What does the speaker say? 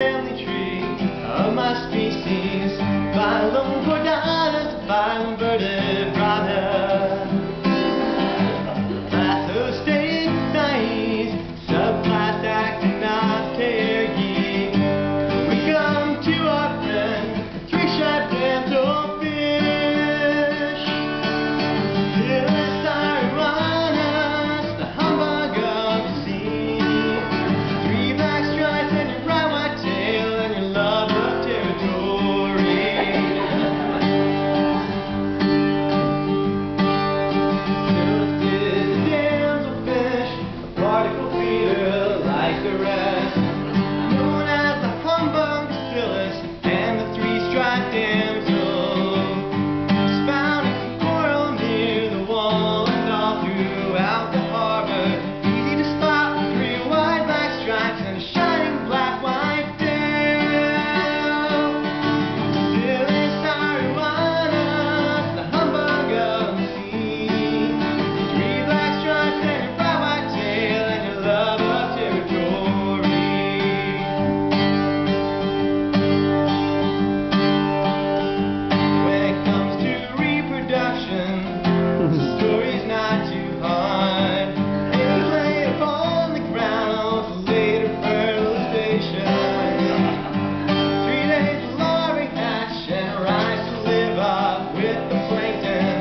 family tree of my species. Phylum Chordatus, phylum Verdus. I did. with the flanker.